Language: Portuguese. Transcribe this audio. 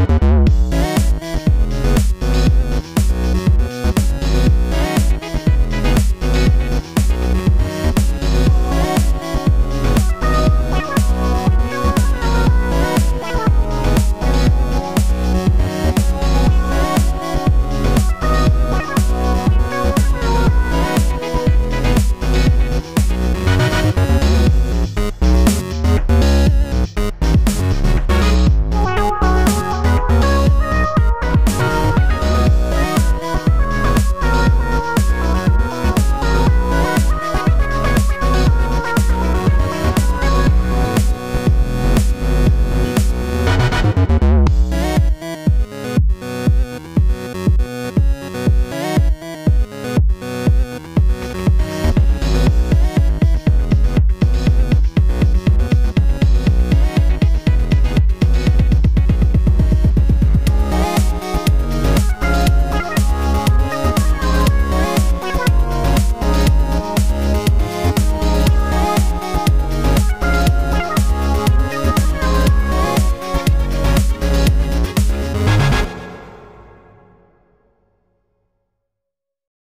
Música